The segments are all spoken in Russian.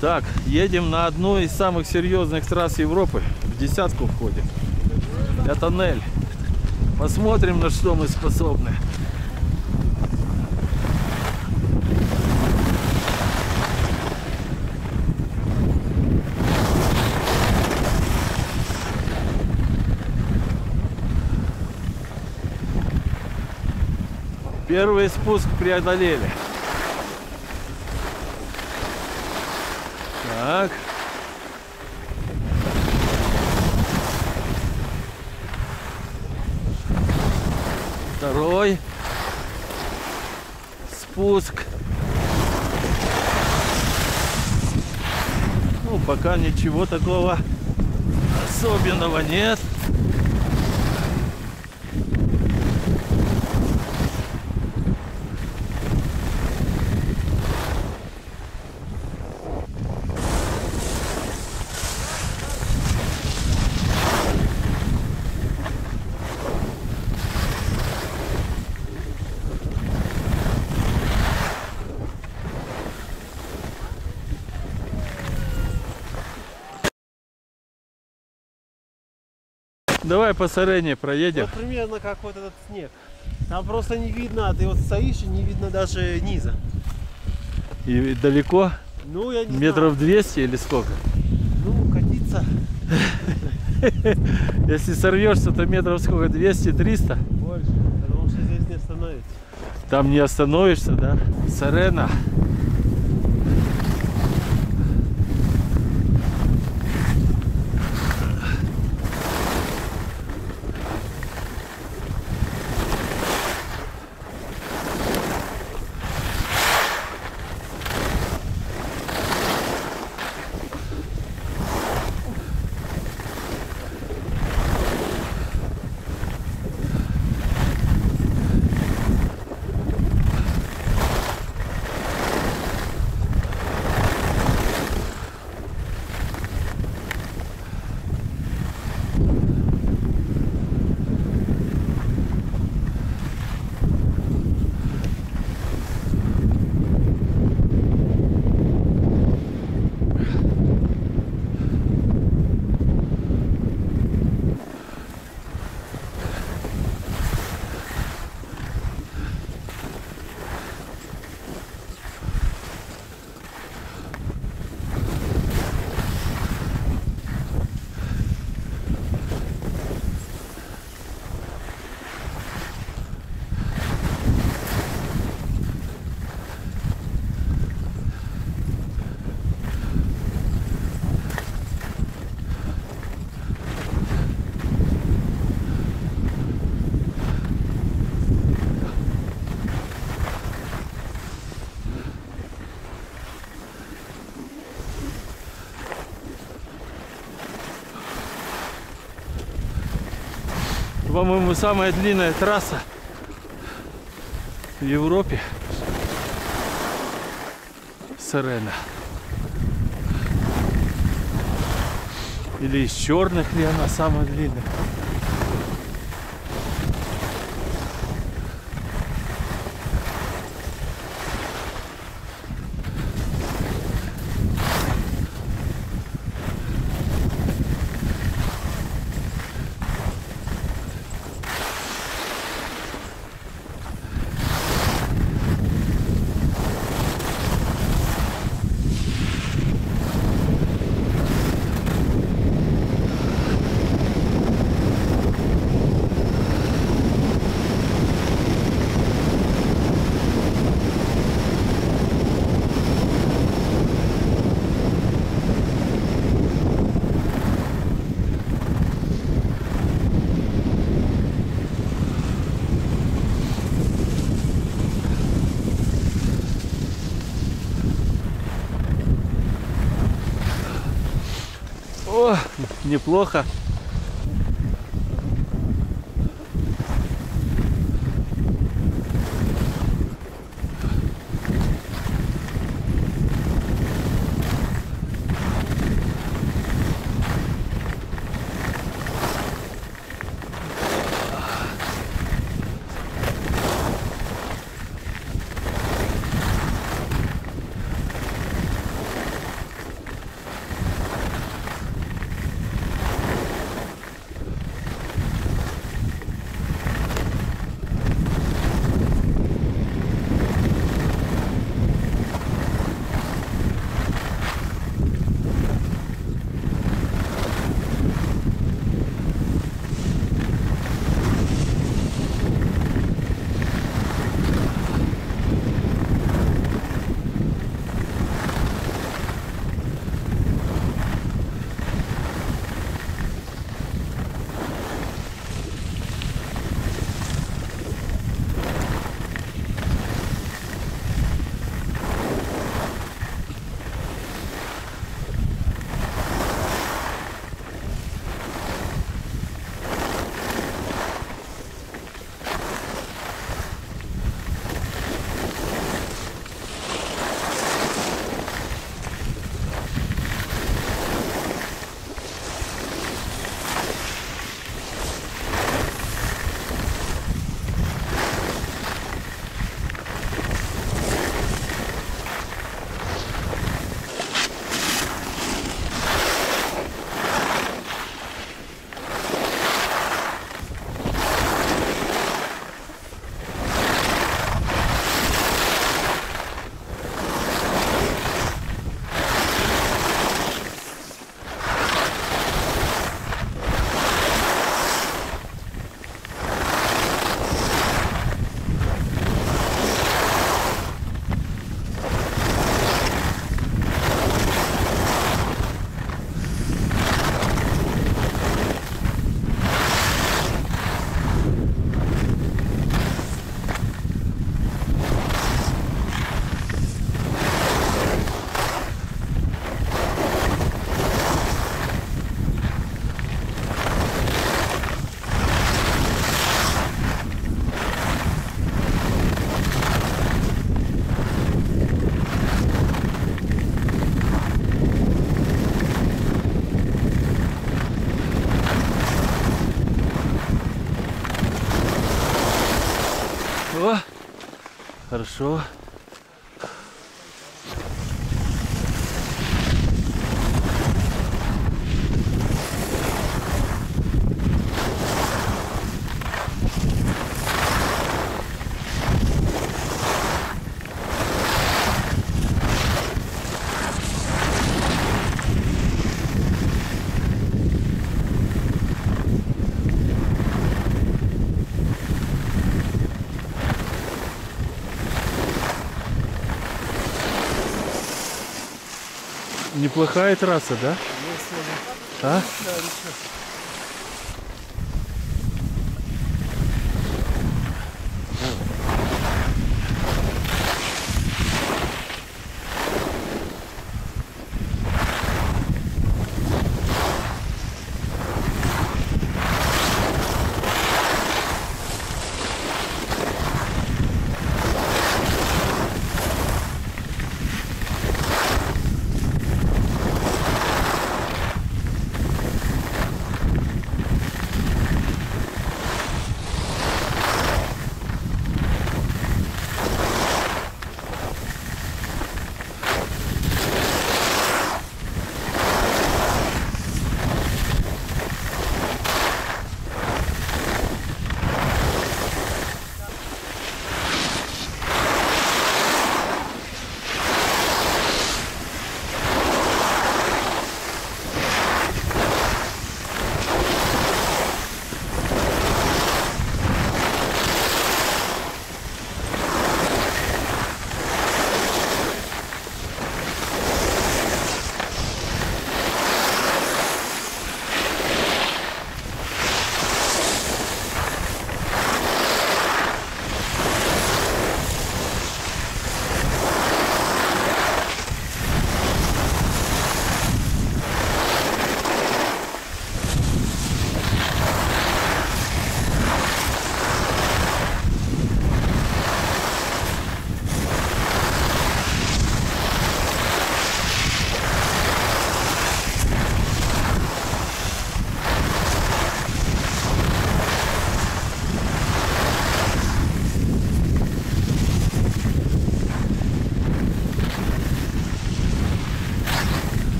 Так, едем на одну из самых серьезных трасс Европы. В десятку входим. Это Нель. Посмотрим, на что мы способны. Первый спуск преодолели. Так. Второй. Спуск. Ну, пока ничего такого особенного нет. Давай по Сарене проедем. Вот примерно как вот этот снег. Там просто не видно, ты вот стоишь и не видно даже низа. И далеко? Ну, я не Метров 200 или сколько? знаю. Ну, катиться Если сорвешься, то метров сколько? 200-300? больше, потому что здесь не остановится. Там не остановишься, да? Сарена. По-моему, самая длинная трасса в Европе. Сарена. Или из черных ли она самая длинная? Неплохо. Хорошо. Неплохая трасса, да? А?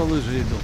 Що лижі йдуть?